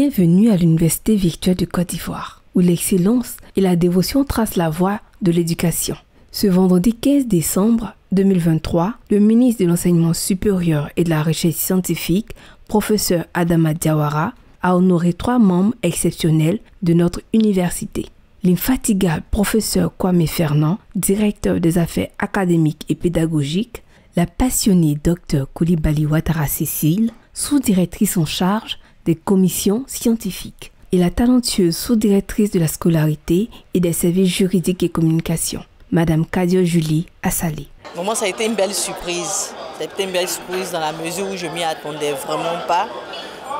Bienvenue à l'Université virtuelle de Côte d'Ivoire, où l'excellence et la dévotion tracent la voie de l'éducation. Ce vendredi 15 décembre 2023, le ministre de l'Enseignement supérieur et de la Recherche scientifique, professeur Adama Diawara, a honoré trois membres exceptionnels de notre université. L'infatigable professeur Kwame Fernand, directeur des affaires académiques et pédagogiques, la passionnée docteur Koulibaly Ouattara Cécile, sous-directrice en charge des commissions scientifiques, et la talentueuse sous-directrice de la scolarité et des services juridiques et communication, Madame Kadio Julie Assalé. Pour moi, ça a été une belle surprise. Ça a été une belle surprise dans la mesure où je m'y attendais vraiment pas.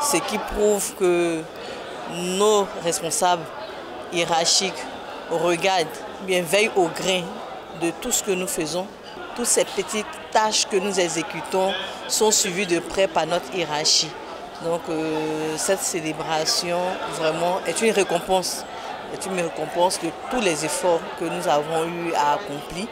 Ce qui prouve que nos responsables hiérarchiques regardent, veillent au grain de tout ce que nous faisons. Toutes ces petites tâches que nous exécutons sont suivies de près par notre hiérarchie. Donc euh, cette célébration vraiment est une récompense, est une récompense de tous les efforts que nous avons eu à accomplir.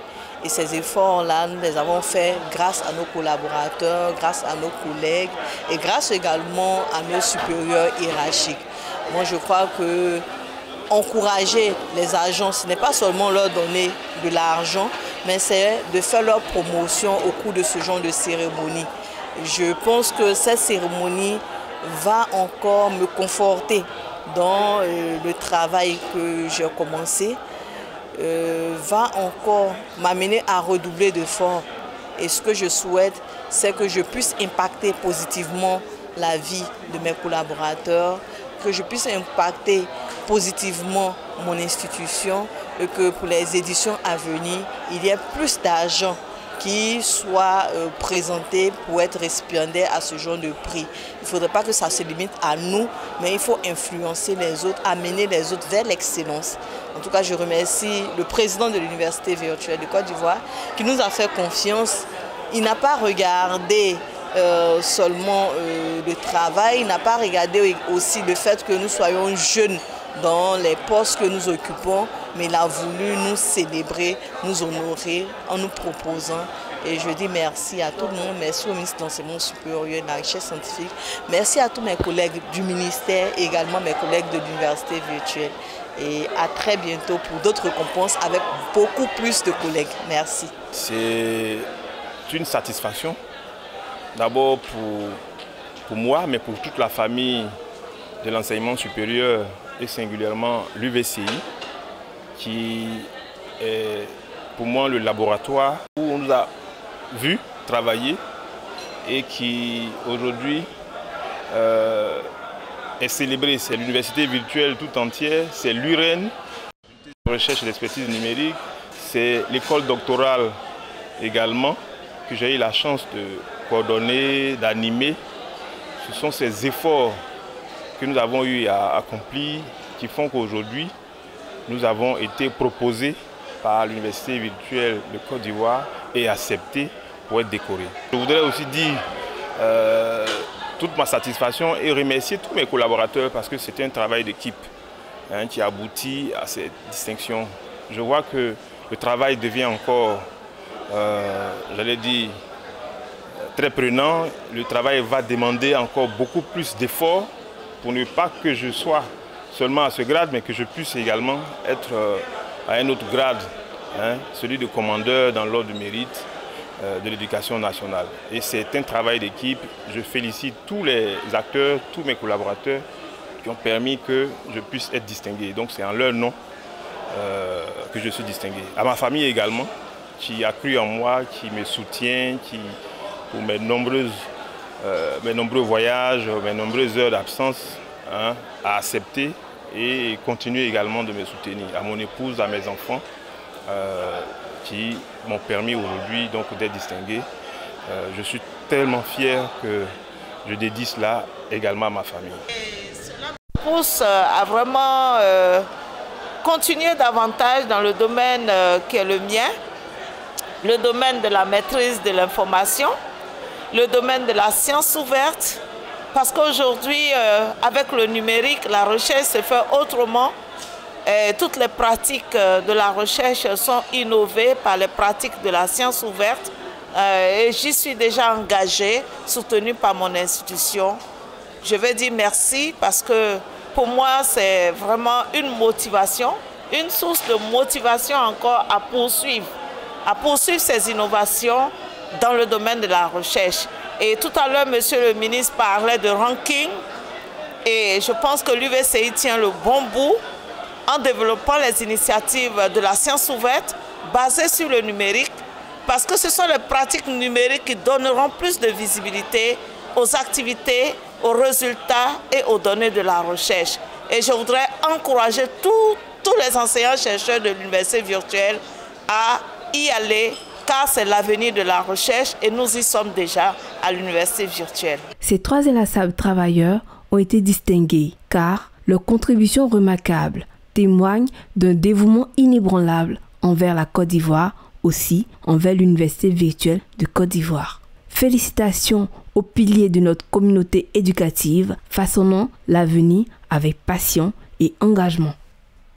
Et ces efforts-là, nous les avons faits grâce à nos collaborateurs, grâce à nos collègues et grâce également à nos supérieurs hiérarchiques. Moi, je crois que encourager les agents, ce n'est pas seulement leur donner de l'argent, mais c'est de faire leur promotion au cours de ce genre de cérémonie. Je pense que cette cérémonie va encore me conforter dans euh, le travail que j'ai commencé, euh, va encore m'amener à redoubler d'efforts. Et ce que je souhaite, c'est que je puisse impacter positivement la vie de mes collaborateurs, que je puisse impacter positivement mon institution et que pour les éditions à venir, il y ait plus d'argent qui soit euh, présenté pour être récipiendaire à ce genre de prix. Il ne faudrait pas que ça se limite à nous, mais il faut influencer les autres, amener les autres vers l'excellence. En tout cas, je remercie le président de l'Université virtuelle de Côte d'Ivoire qui nous a fait confiance. Il n'a pas regardé euh, seulement euh, le travail, il n'a pas regardé aussi le fait que nous soyons jeunes dans les postes que nous occupons, mais il a voulu nous célébrer, nous honorer en nous proposant. Et je dis merci à tout le monde, merci au ministre de l'Enseignement supérieur de la recherche scientifique, merci à tous mes collègues du ministère et également mes collègues de l'université virtuelle. Et à très bientôt pour d'autres récompenses avec beaucoup plus de collègues. Merci. C'est une satisfaction, d'abord pour, pour moi, mais pour toute la famille de l'enseignement supérieur et singulièrement l'UVCI, qui est pour moi le laboratoire où on nous a vu travailler et qui aujourd'hui euh, est célébré. C'est l'université virtuelle tout entière, c'est l'UREN, recherche et d'expertise numérique, c'est l'école doctorale également que j'ai eu la chance de coordonner, d'animer. Ce sont ces efforts que nous avons eu à accomplir qui font qu'aujourd'hui, nous avons été proposés par l'Université virtuelle de Côte d'Ivoire et acceptés pour être décorés. Je voudrais aussi dire euh, toute ma satisfaction et remercier tous mes collaborateurs parce que c'était un travail d'équipe hein, qui aboutit à cette distinction. Je vois que le travail devient encore, euh, j'allais dire, très prenant. Le travail va demander encore beaucoup plus d'efforts pour ne pas que je sois seulement à ce grade, mais que je puisse également être euh, à un autre grade, hein, celui de commandeur dans l'ordre du mérite euh, de l'éducation nationale. Et c'est un travail d'équipe. Je félicite tous les acteurs, tous mes collaborateurs qui ont permis que je puisse être distingué. Donc c'est en leur nom euh, que je suis distingué. À ma famille également, qui a cru en moi, qui me soutient, qui, pour mes nombreuses euh, mes nombreux voyages, mes nombreuses heures d'absence, hein, à accepter et continuer également de me soutenir. À mon épouse, à mes enfants, euh, qui m'ont permis aujourd'hui d'être distingué. Euh, je suis tellement fier que je dédie cela également à ma famille. cela pousse à vraiment continuer davantage dans le domaine qui est le mien, le domaine de la maîtrise de l'information, le domaine de la science ouverte, parce qu'aujourd'hui, euh, avec le numérique, la recherche se fait autrement. Toutes les pratiques euh, de la recherche sont innovées par les pratiques de la science ouverte. Euh, et j'y suis déjà engagée, soutenue par mon institution. je vais dire merci parce que pour moi, c'est vraiment une motivation, une source de motivation encore à poursuivre, à poursuivre ces innovations dans le domaine de la recherche. Et tout à l'heure, monsieur le ministre parlait de ranking et je pense que l'UVCI tient le bon bout en développant les initiatives de la science ouverte basées sur le numérique parce que ce sont les pratiques numériques qui donneront plus de visibilité aux activités, aux résultats et aux données de la recherche. Et je voudrais encourager tous les enseignants-chercheurs de l'université virtuelle à y aller c'est l'avenir de la recherche et nous y sommes déjà à l'université virtuelle. Ces trois inlassables travailleurs ont été distingués car leurs contributions remarquables témoignent d'un dévouement inébranlable envers la Côte d'Ivoire, aussi envers l'université virtuelle de Côte d'Ivoire. Félicitations aux piliers de notre communauté éducative, façonnant l'avenir avec passion et engagement.